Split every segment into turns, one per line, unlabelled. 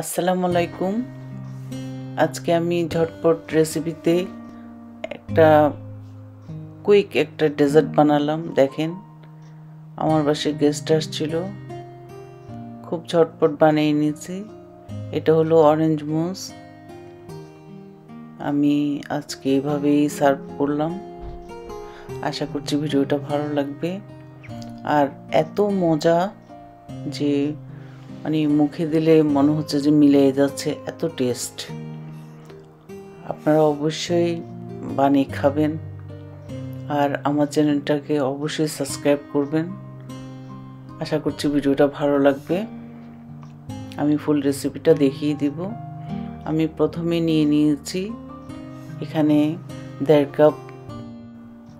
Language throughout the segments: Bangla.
আসসালামু আলাইকুম। আজকে আমি ঝটপট রেসিপিতে একটা কুইক একটা ডেজার্ট বানালাম, দেখেন। আমার বাসায় গেস্ট আসছিল, খুব ঝটপট বানিয়ে নিয়েছি। এটা হলো অরেঞ্জ মুস আমি আজকে এভাবেই সার্ভ করলাম। আশা করছি ভিডিওটা ভালো লাগবে। আর এত মজা যে মানে মুখে দিলে মনে হচ্ছে যে মিলে যাচ্ছে, এত টেস্ট আপনারা অবশ্যই বানিয়ে খাবেন আর আমার চ্যানেলটাকে অবশ্যই সাবস্ক্রাইব করবেন। আশা করছি ভিডিওটা ভালো লাগবে। আমি ফুল রেসিপিটা দেখিয়ে দিব। আমি প্রথমে নিয়ে নিয়েছি এখানে দেড় কাপ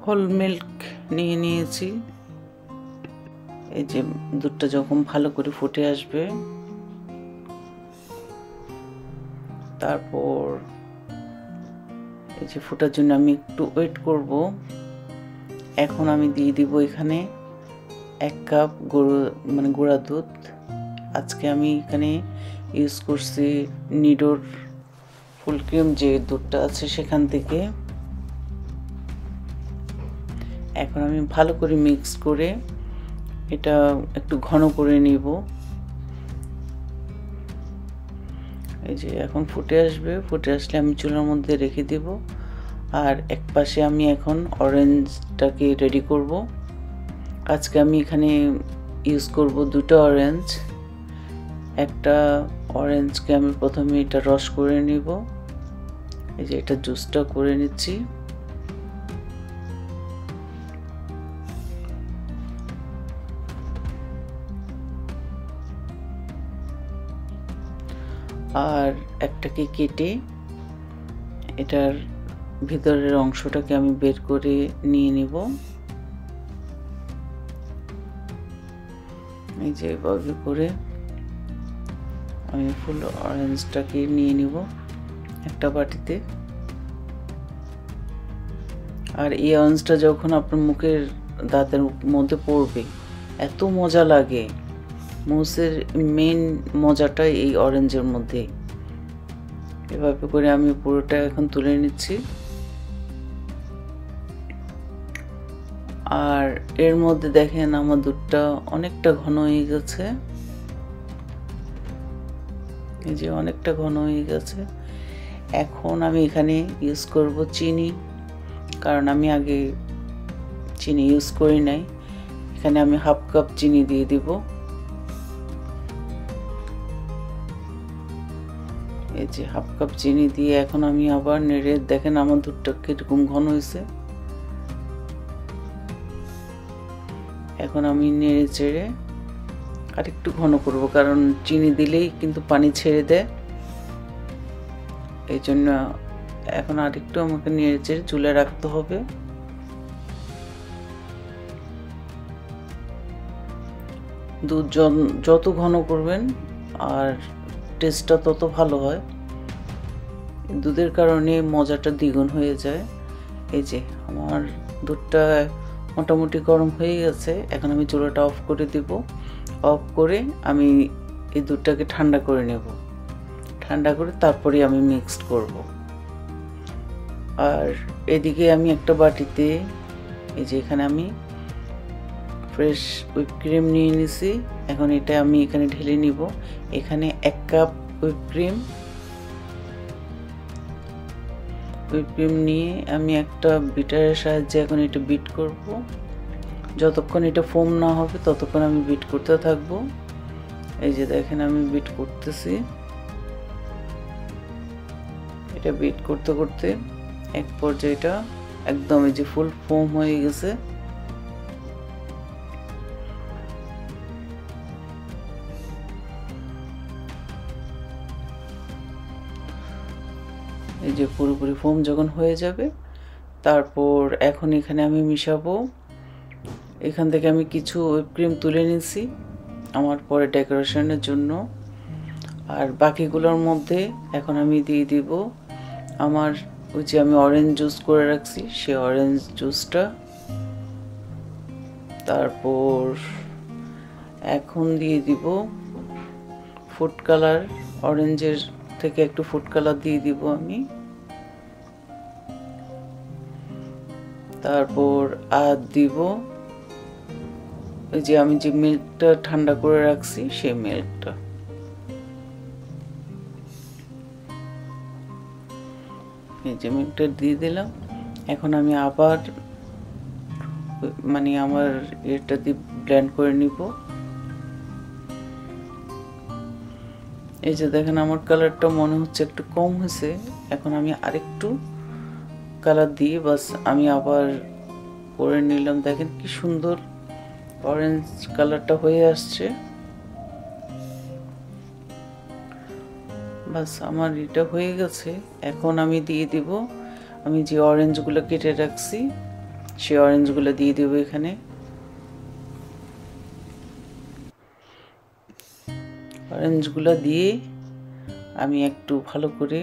হোল মিল্ক নিয়ে নিয়েছি। এই যে দুধটা যখন ভালো করে ফুটে আসবে, তারপর এই যে ফোটার জন্য আমি একটু ওয়েট করব। এখন আমি দিয়ে দিব এখানে এক কাপ গরু মানে গুঁড়া দুধ। আজকে আমি এখানে ইউজ করছি নিডোর ফুল ক্রিম যে দুধটা আছে সেখান থেকে। এখন আমি ভালো করে মিক্স করে এটা একটু ঘন করে নিব। এই যে এখন ফুটে আসবে, ফুটে আসলে আমি চুলার মধ্যে রেখে দেব। আর এক পাশে আমি এখন অরেঞ্জটাকে রেডি করব। আজকে আমি এখানে ইউজ করব দুটো অরেঞ্জ একটা অরেঞ্জকে আমি প্রথমে এটা রস করে নিব। এই যে এটা জুসটা করে নিচ্ছি। আর একটাকে কেটে এটার ভিতরের অংশটাকে আমি বের করে নিয়ে নিব। এই যে এভাবে করে আমি ফুল অরেঞ্জটাকে নিয়ে নিব একটা বাটিতে। আর এই অরেঞ্জটা যখন আপনার মুখের দাঁতের মধ্যে পড়বে, এত মজা লাগে। মুসের মেন মজাটা এই অরেঞ্জের মধ্যে এভাবে করে আমি পুরোটা এখন তুলে নিচ্ছি। আর এর মধ্যে দেখেন আমার দুধটা অনেকটা ঘন হয়ে গেছে। এই যে অনেকটা ঘন হয়ে গেছে। এখন আমি এখানে ইউজ করব চিনি, কারণ আমি আগে চিনি ইউজ করি নাই। এখানে আমি হাফ কাপ চিনি দিয়ে দিব। যে হাফ কাপ চিনি দিয়ে এখন আমি আবার নেড়ে দেখেন আমার দুধটা কীরকম ঘন হয়েছে। এখন আমি নেড়ে চেড়ে আর একটু ঘন করব, কারণ চিনি দিলেই কিন্তু পানি ছেড়ে দেয়। এই জন্য এখন আর একটু আমাকে নেড়ে চেড়ে চুলে রাখতে হবে। দুধ যত ঘন করবেন আর টেস্টটা তত ভালো হয়। দুধের কারণে মজাটা দ্বিগুণ হয়ে যায়। এই যে, আমার দুধটা মোটামুটি গরম হয়ে গেছে, এখন আমি চুলাটা অফ করে দিব। অফ করে আমি এই দুধটাকে ঠান্ডা করে নেব। ঠান্ডা করে তারপরে আমি মিক্সড করব। আর এদিকে আমি একটা বাটিতে, এই যে এখানে আমি ফ্রেশ হুইপ ক্রিম নিয়ে নিছি। এখন এটা আমি এখানে ঢেলে নিব। এখানে এক কাপ হুইপ ক্রিম ক্রিম নিয়ে আমি একটা বিটারের সাহায্যে এখন এটা বিট করব। যতক্ষণ এটা ফোম না হবে, ততক্ষণ আমি বিট করতে থাকব। এই যে দেখেন, আমি বিট করতেছি। এটা বিট করতে করতে এক পর্যায়ে এটা একদম এই যে ফুল ফোম হয়ে গেছে। এই যে পুরোপুরি ফোম যখন হয়ে যাবে, তারপর এখন এখানে আমি মিশাবো। এখান থেকে আমি কিছু হুইপ ক্রিম তুলে নিয়েছি আমার পরে ডেকোরেশনের জন্য। আর বাকিগুলোর মধ্যে এখন আমি দিয়ে দিব আমার ওই যে আমি অরেঞ্জ জুস করে রাখছি সে অরেঞ্জ জুসটা তারপর এখন দিয়ে দিব ফুড কালার অরেঞ্জের থেকে একটু ফুড কালার দিয়ে দিব আমি। তারপর আর দিব ওই যে আমি যে মিল্কটা ঠান্ডা করে রাখছি, সেই মিল্কটা এই যে মিল্কটা দিয়ে দিলাম। এখন আমি আবার মানে আমার এটা দিয়ে ব্লেন্ড করে নিব। এই যে দেখেন আমার কালারটা মনে হচ্ছে একটু কম হয়েছে। এখন আমি আরেকটু কালার দিয়ে বাস আমি আবার করে নিলাম। দেখেন কি সুন্দর অরেঞ্জ কালারটা হয়ে আসছে। বাস আমার এটা হয়ে গেছে। এখন আমি দিয়ে দিব। আমি যে অরেঞ্জগুলো কেটে রাখছি সে অরেঞ্জগুলো দিয়ে দেবো এখানে। অরেঞ্জগুলো দিয়ে আমি একটু ভালো করে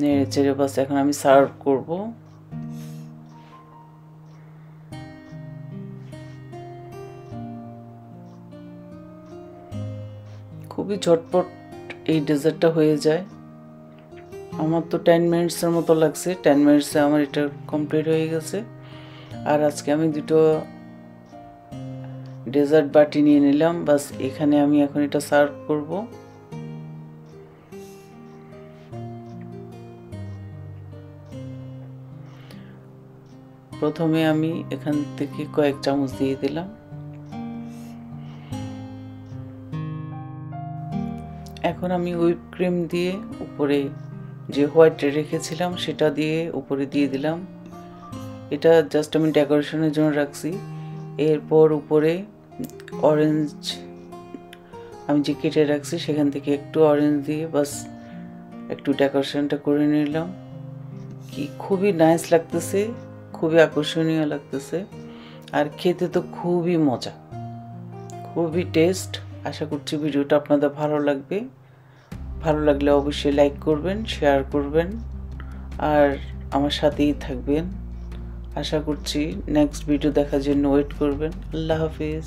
নেড়ে চেড়ে বাস, এখন আমি সার্ভ করব। খুবই ঝটপট এই ডেজার্টটা হয়ে যায়। আমার তো টেন মিনিটসের মতো লাগছে টেন মিনিটসে আমার এটা কমপ্লিট হয়ে গেছে। আর আজকে আমি দুটো ডেজার্ট বাটি নিয়ে নিলাম। বাস এখানে আমি এখন এটা সার্ভ করব। প্রথমে আমি এখান থেকে কয়েক চামচ দিয়ে দিলাম। এখন আমি হুইপ ক্রিম দিয়ে উপরে যে হোয়াইট রেখেছিলাম সেটা দিয়ে উপরে দিয়ে দিলাম। এটা জাস্ট আমি ডেকোরেশনের জন্য রাখছি। এরপর উপরে অরেঞ্জ আমি যে কেটে রাখছি সেখান থেকে একটু অরেঞ্জ দিয়ে বাস একটু ডেকোরেশনটা করে নিলাম। কি খুবই নাইস লাগতেছে, খুবই আকর্ষণীয় লাগতেছে। আর খেতে তো খুবই মজা, খুবই টেস্ট আশা করছি ভিডিওটা আপনাদের ভালো লাগবে। ভালো লাগলে অবশ্যই লাইক করবেন শেয়ার করবেন। আর আমার সাথেই থাকবেন। আশা করছি নেক্সট ভিডিও দেখার জন্য ওয়েট করবেন। আল্লাহ হাফিজ।